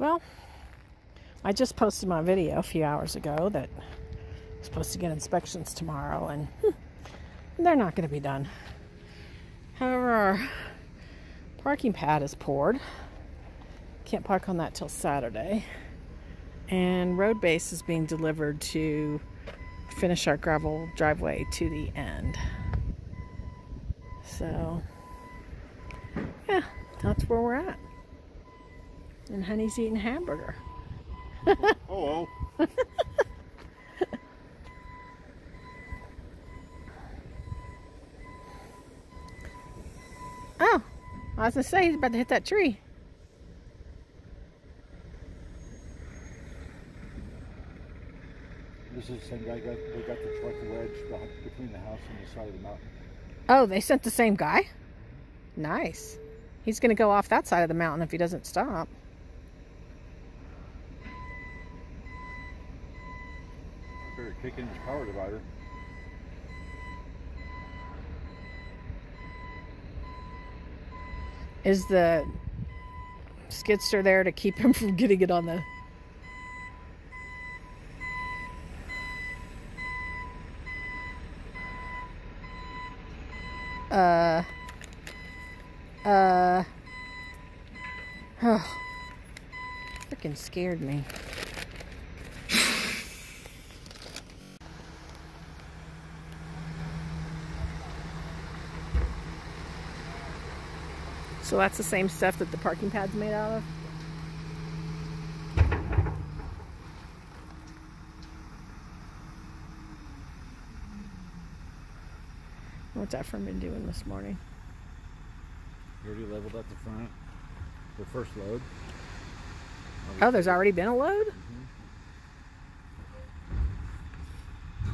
Well, I just posted my video a few hours ago that I'm supposed to get inspections tomorrow, and hmm, they're not going to be done. However, our parking pad is poured. Can't park on that till Saturday. And road base is being delivered to finish our gravel driveway to the end. So, yeah, that's where we're at. And Honey's eating a hamburger. oh, well. oh, I was gonna say he's about to hit that tree. This is the same guy got they got the truck wedged between the house and the side of the mountain. Oh, they sent the same guy? Nice. He's gonna go off that side of the mountain if he doesn't stop. Kick in his power divider. Is the skid steer there to keep him from getting it on the uh uh oh freaking scared me so that's the same stuff that the parking pad's made out of What's Ephraim been doing this morning? You already leveled up the front. The first load. Oh, there's already been a load?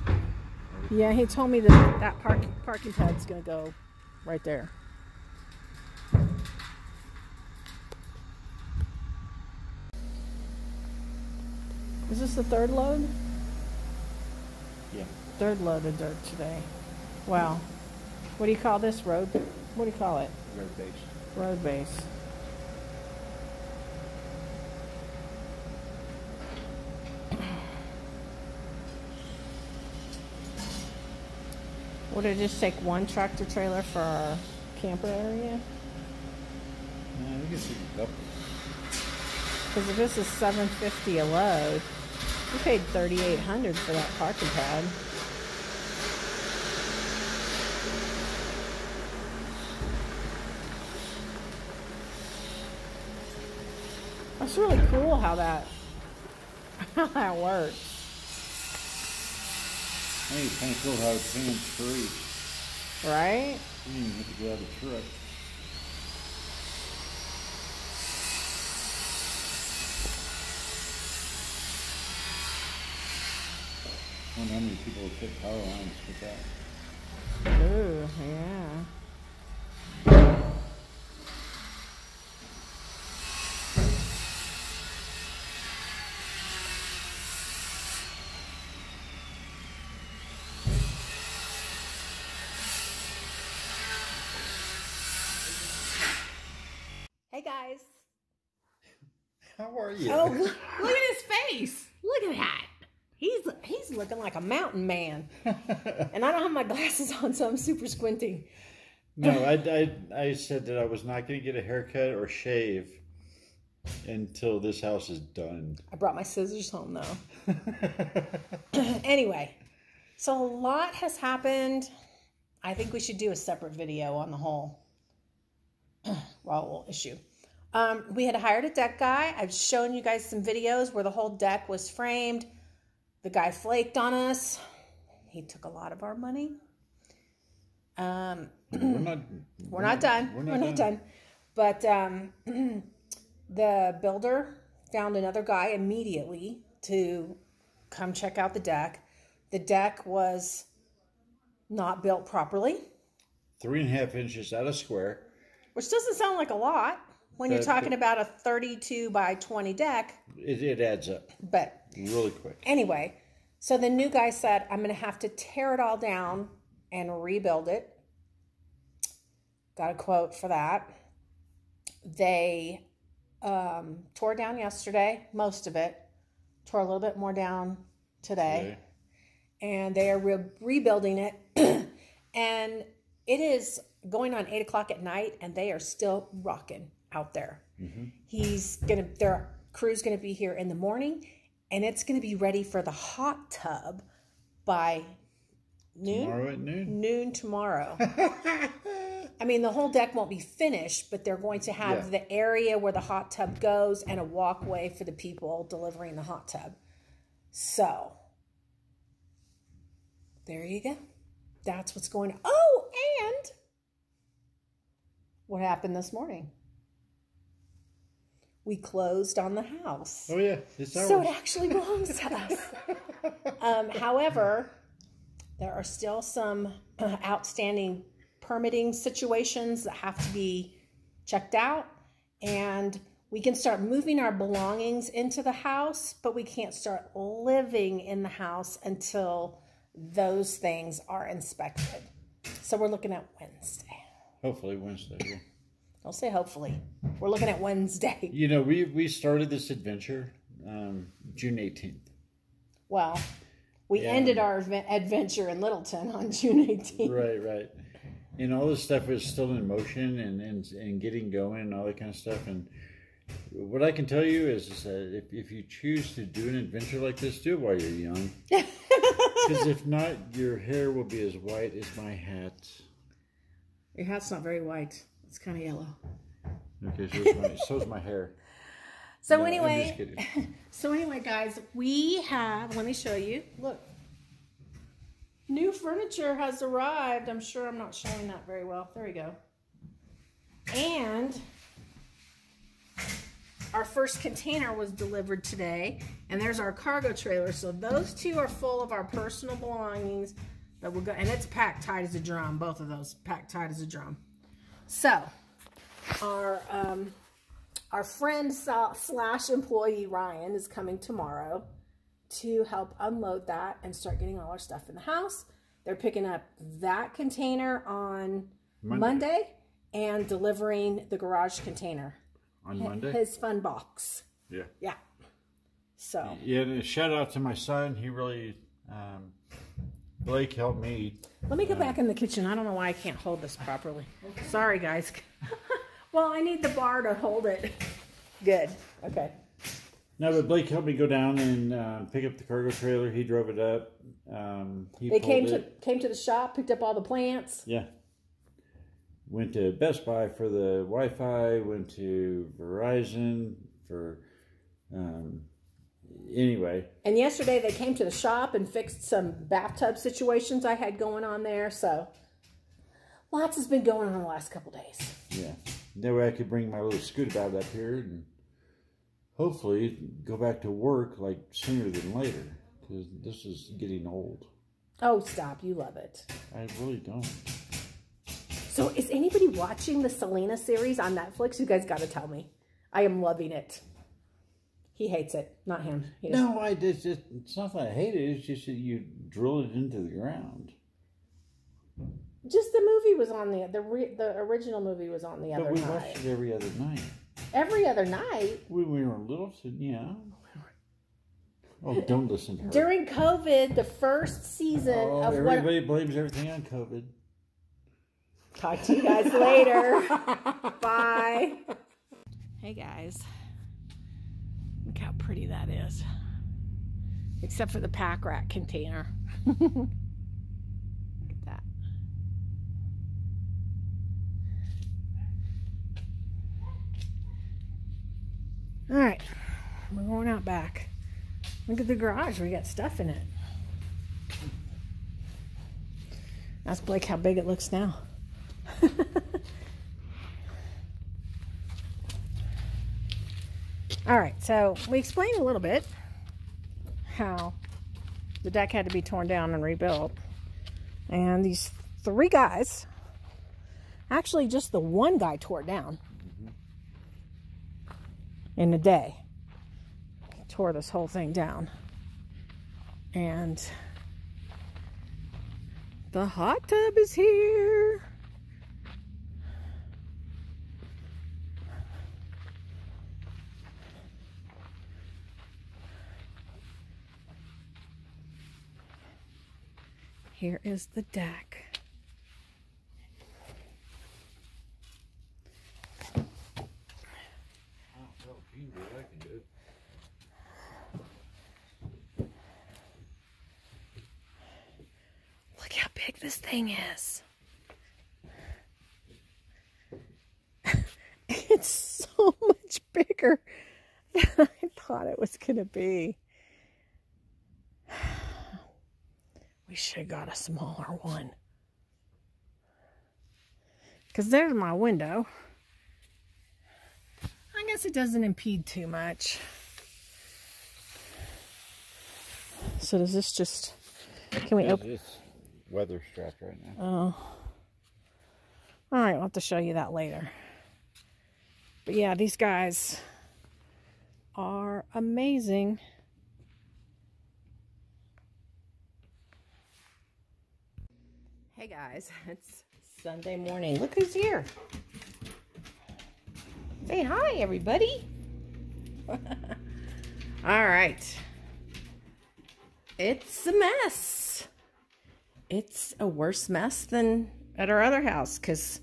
Mm-hmm. Yeah, he told me that that park, parking pad's going to go right there. The third load? Yeah. Third load of dirt today. Wow. What do you call this road? What do you call it? Road base. Road base. Would it just take one tractor trailer for our camper area? Yeah, we can see a couple. Because if this is seven fifty a load, we paid thirty eight hundred for that parking pad. That's really cool how that how that works. I think it's kind of cool how it's hands free. Right? You didn't even have to get out of the truck. I wonder how many people would fit power lines with that. Ooh, yeah. Hey guys. How are you? Oh, look, look at his face. Look at that. Looking like a mountain man. and I don't have my glasses on, so I'm super squinty. No, I, I, I said that I was not going to get a haircut or shave until this house is done. I brought my scissors home though. anyway, so a lot has happened. I think we should do a separate video on the whole Raoul issue. Um, we had hired a deck guy. I've shown you guys some videos where the whole deck was framed. The guy flaked on us. He took a lot of our money. Um, we're not. we're not done. We're not, done. But um, the builder found another guy immediately to come check out the deck. The deck was not built properly, Three and a half inches out of square. which doesn't sound like a lot when you're talking about a 32 by 20 deck. It, it adds up But really quick. Anyway, so the new guy said, I'm going to have to tear it all down and rebuild it. Got a quote for that. They um, tore down yesterday, most of it. Tore a little bit more down today. And they are re- rebuilding it. and it is going on eight o'clock at night, and they are still rocking out there. Mm-hmm. He's gonna, their crew's gonna be here in the morning, and it's gonna be ready for the hot tub by noon Tomorrow at noon. noon tomorrow. I mean, the whole deck won't be finished, but they're going to have Yeah. the area where the hot tub goes and a walkway for the people delivering the hot tub. So, there you go. That's what's going on. Oh, and what happened this morning? We closed on the house. Oh yeah, it's ours. So it actually belongs to us. um, however, there are still some uh, outstanding permitting situations that have to be checked out, and we can start moving our belongings into the house, but we can't start living in the house until those things are inspected. So we're looking at Wednesday. Hopefully Wednesday. Yeah. Don't say hopefully. We're looking at Wednesday. You know, we we started this adventure um, June eighteenth. Well, we Yeah. ended our adventure in Littleton on June 18th. Right, right. And all this stuff was still in motion and, and, and getting going and all that kind of stuff. And what I can tell you is, is that if, if you choose to do an adventure like this, do it while you're young. Because if not, your hair will be as white as my hat. Your hat's not very white. It's kind of yellow. Okay, so is my, so's my hair. So No, I'm just anyway, so anyway, guys, we have. Let me show you. Look, new furniture has arrived. I'm sure I'm not showing that very well. There we go. And our first container was delivered today, and there's our cargo trailer. So those two are full of our personal belongings that we're going, and it's packed tight as a drum. Both of those packed tight as a drum. So our um, our friend slash employee Ryan is coming tomorrow to help unload that and start getting all our stuff in the house. They're picking up that container on Monday. Monday, and delivering the garage container, On Monday? his fun box. Yeah. Yeah. So Yeah, shout out to my son. He really, um, Blake help me. let me go back in the kitchen. I don't know why I can't hold this properly. Sorry, guys. well, I need the bar to hold it. Good. Okay. No, but Blake helped me go down and uh, pick up the cargo trailer. He drove it up. Um, he They came it. to came to the shop, picked up all the plants. Yeah. Went to Best Buy for the Wi-Fi. Went to Verizon for. Um, anyway, And yesterday they came to the shop and fixed some bathtub situations I had going on there. So lots has been going on the last couple days. yeah. That way I could bring my little scooter out up here and hopefully go back to work like sooner than later because this is getting old. Oh, stop. You love it. I really don't. So is anybody watching the Selena series on Netflix? You guys got to tell me. I am loving it. He hates it, not him. He No, I it's just it's not that I hate it. It's just that you drill it into the ground. Just the movie was on the the re, the original movie was on the But other we night. watched it every other night. Every other night When we were little, so yeah. Oh, don't listen to her. during COVID, the first season oh, of what everybody blames everything on COVID. Talk to you guys later. Bye. Hey guys. Look how pretty that is. Except for the pack rat container. Look at that. All right. We're going out back. Look at the garage. We got stuff in it. Ask Blake how big it looks now. All right, so we explained a little bit how the deck had to be torn down and rebuilt. And these three guys, actually, just the one guy tore it down in a day. He tore this whole thing down. And the hot tub is here. Here is the deck. Look how big this thing is. it's so much bigger than I thought it was going to be. Should have got a smaller one. Because there's my window. I guess it doesn't impede too much. So does this just... Can we open... It's weather strapped right now. Oh. All right, I'll have to show you that later. But yeah, these guys are amazing. Hey guys, it's Sunday morning. Look who's here. Say hi, everybody. All right. It's a mess. It's a worse mess than at our other house because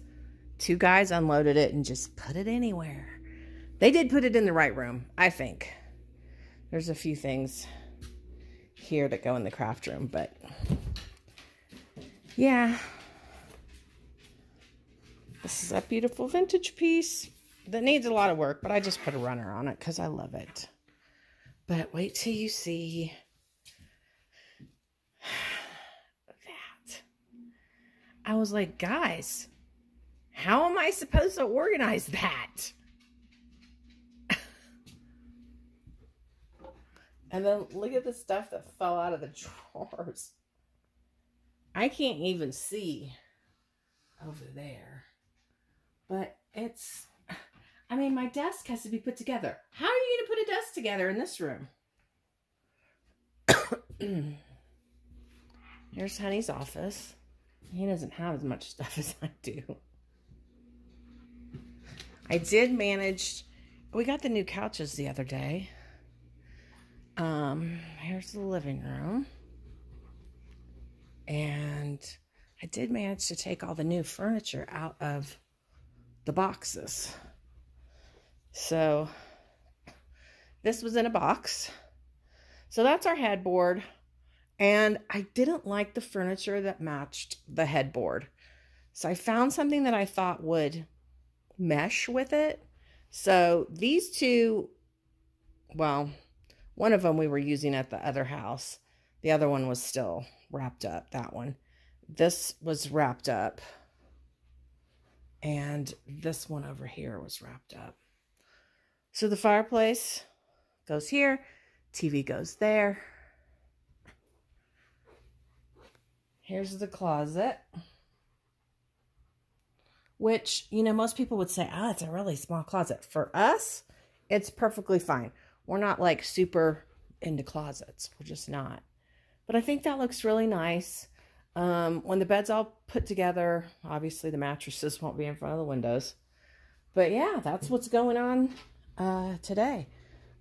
two guys unloaded it and just put it anywhere. They did put it in the right room, I think. There's a few things here that go in the craft room, but yeah. This is a beautiful vintage piece that needs a lot of work, but I just put a runner on it because I love it. But wait till you see that. I was like, guys, how am I supposed to organize that? and then look at the stuff that fell out of the drawers. I can't even see over there. But it's, I mean, my desk has to be put together. How are you going to put a desk together in this room? Here's Honey's office. He doesn't have as much stuff as I do. I did manage, we got the new couches the other day. Um, here's the living room. And I did manage to take all the new furniture out of the boxes. So this was in a box. So that's our headboard. And I didn't like the furniture that matched the headboard. So I found something that I thought would mesh with it. So these two, well, one of them we were using at the other house. The other one was still wrapped up, that one. This was wrapped up. And this one over here was wrapped up. So the fireplace goes here. TV goes there. Here's the closet. Which, you know, most people would say, oh, it's a really small closet. For us, it's perfectly fine. We're not like super into closets. We're just not. But I think that looks really nice. Um, when the bed's all put together, obviously the mattresses won't be in front of the windows. But yeah, that's what's going on uh, today.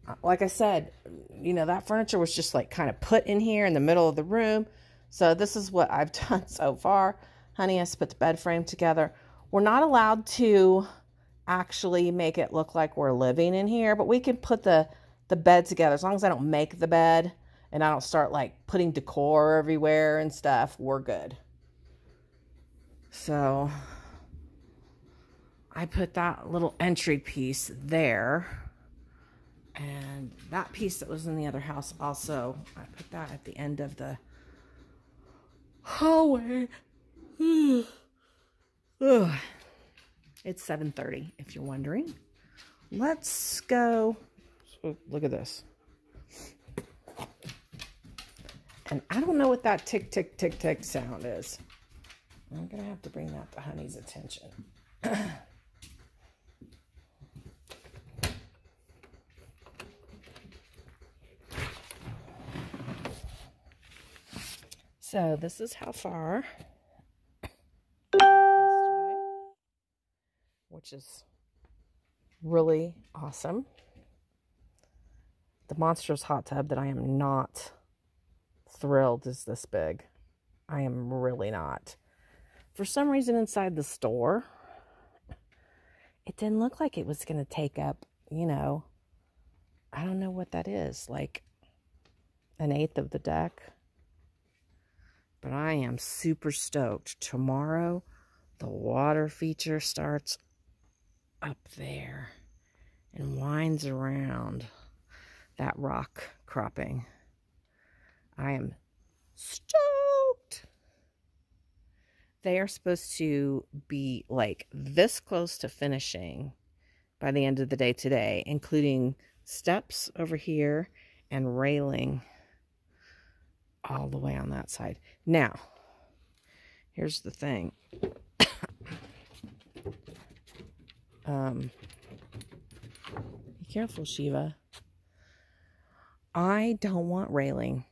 Uh, like I said, you know, that furniture was just like kind of put in here in the middle of the room. So this is what I've done so far. Honey has put the bed frame together. We're not allowed to actually make it look like we're living in here, but we can put the, the bed together. As long as I don't make the bed and I don't start like putting decor everywhere and stuff, we're good. So I put that little entry piece there. And that piece that was in the other house also, I put that at the end of the hallway. Ugh. It's 7.30, if you're wondering. Let's go. So look at this. And I don't know what that tick, tick, tick, tick sound is. I'm going to have to bring that to Honey's attention. so this is how far which is really awesome. The monstrous hot tub that I am not thrilled is this big. I am really not. For some reason, inside the store, it didn't look like it was going to take up, you know, I don't know what that is, like an eighth of the deck. But I am super stoked. Tomorrow, the water feature starts up there and winds around that rock cropping. I am stoked. They are supposed to be like this close to finishing by the end of the day today, including steps over here and railing all the way on that side. Now, here's the thing. um, be careful, Shiva. I don't want railing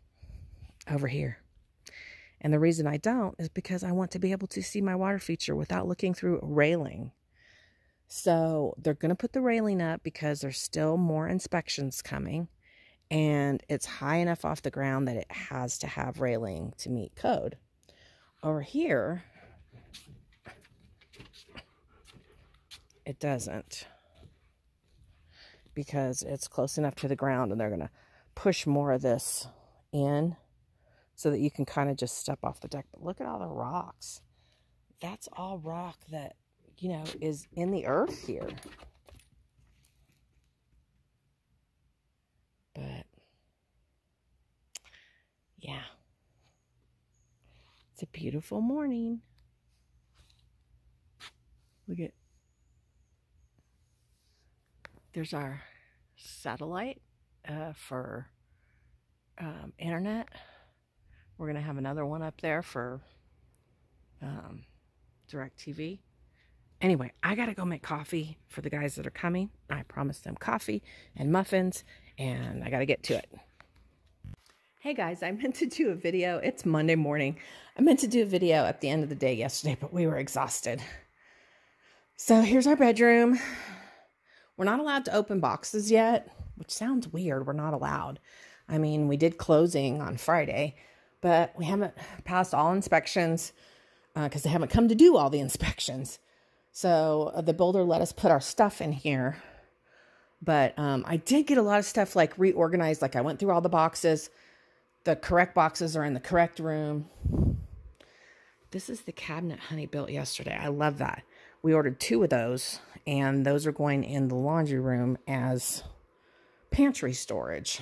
over here. And the reason I don't is because I want to be able to see my water feature without looking through a railing. So they're going to put the railing up because there's still more inspections coming. And it's high enough off the ground that it has to have railing to meet code. Over here, it doesn't because it's close enough to the ground and they're going to push more of this in so that you can kind of just step off the deck. But look at all the rocks. That's all rock that, you know, is in the earth here. But, yeah. It's a beautiful morning. Look at, there's our satellite uh, for um, internet. We're going to have another one up there for um, DirecTV. Anyway, I got to go make coffee for the guys that are coming. I promised them coffee and muffins, and I got to get to it. Hey guys, I meant to do a video. It's Monday morning. I meant to do a video at the end of the day yesterday, but we were exhausted. So here's our bedroom. We're not allowed to open boxes yet, which sounds weird. We're not allowed. I mean, we did closing on Friday, but we haven't passed all inspections because uh, they haven't come to do all the inspections. So uh, the builder let us put our stuff in here. But um, I did get a lot of stuff like reorganized. Like I went through all the boxes. The correct boxes are in the correct room. This is the cabinet Honey built yesterday. I love that. We ordered two of those, and those are going in the laundry room as pantry storage.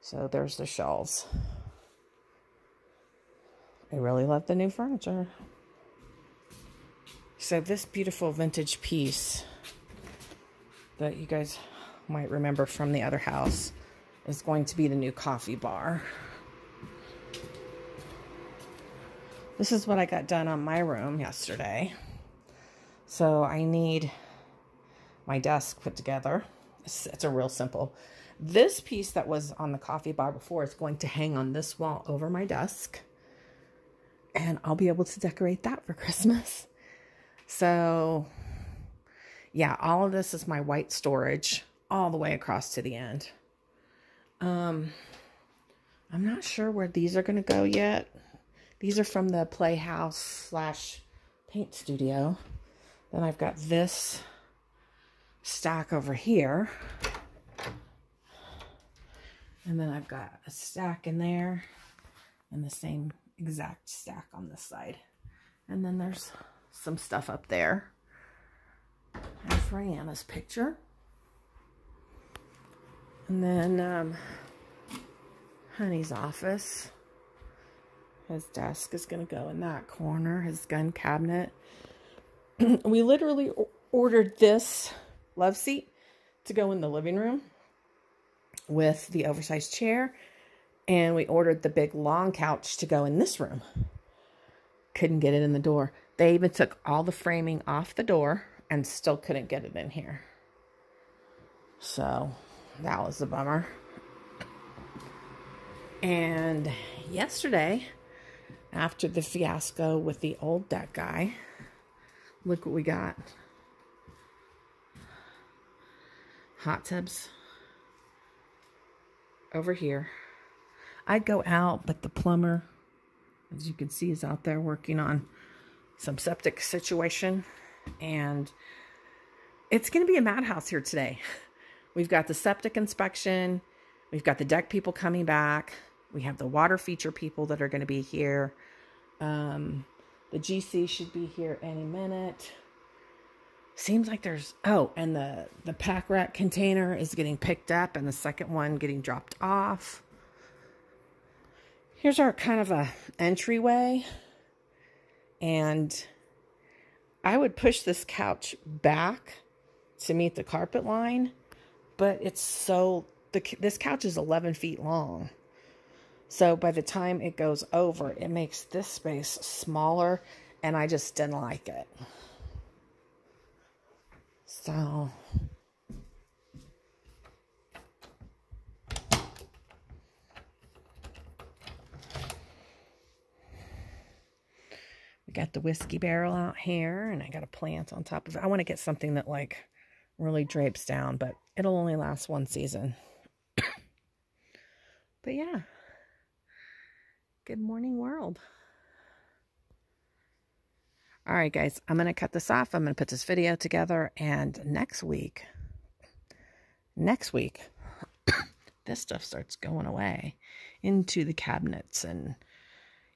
So there's the shelves. I really love the new furniture. So this beautiful vintage piece that you guys might remember from the other house is going to be the new coffee bar. This is what I got done on my room yesterday. So I need my desk put together. It's, it's a real simple. This piece that was on the coffee bar before is going to hang on this wall over my desk. And I'll be able to decorate that for Christmas. So, yeah, all of this is my white storage all the way across to the end. Um, I'm not sure where these are going to go yet. These are from the Playhouse slash paint studio. Then I've got this stack over here. And then I've got a stack in there and the same exact stack on this side. And then there's some stuff up there. There's Rihanna's picture. And then um, Honey's office. His desk is going to go in that corner. His gun cabinet. we literally ordered this love seat to go in the living room with the oversized chair. And we ordered the big long couch to go in this room. Couldn't get it in the door. They even took all the framing off the door and still couldn't get it in here. So that was a bummer. And yesterday, after the fiasco with the old deck guy, look what we got. Hot tubs over here. I'd go out, but the plumber as you can see, is out there working on some septic situation. And it's going to be a madhouse here today. We've got the septic inspection. We've got the deck people coming back. We have the water feature people that are going to be here. Um, the GC should be here any minute. Seems like there's oh, and the the pack rat container is getting picked up, and the second one getting dropped off. Here's our kind of a entryway, and I would push this couch back to meet the carpet line, but it's so the this couch is 11 feet long. So by the time it goes over, it makes this space smaller, and I just didn't like it. So got the whiskey barrel out here, and I got a plant on top of it. I want to get something that like really drapes down, but it'll only last one season. but yeah. Good morning, world. All right, guys, I'm going to cut this off. I'm going to put this video together. And next week, next week, this stuff starts going away into the cabinets. And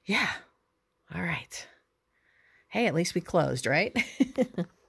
yeah, all right. Hey, at least we closed, right?